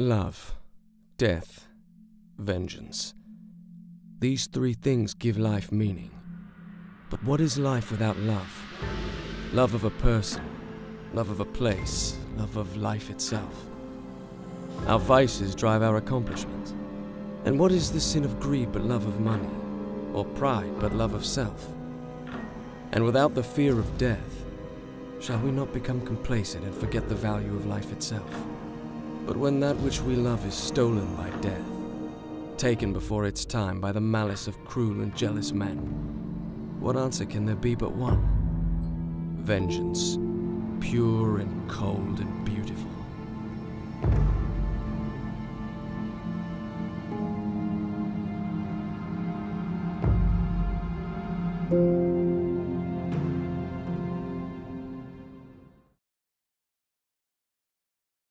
Love, death, vengeance. These three things give life meaning. But what is life without love? Love of a person, love of a place, love of life itself. Our vices drive our accomplishments. And what is the sin of greed but love of money? Or pride but love of self? And without the fear of death, shall we not become complacent and forget the value of life itself? But when that which we love is stolen by death, taken before its time by the malice of cruel and jealous men, what answer can there be but one? Vengeance, pure and cold and beautiful.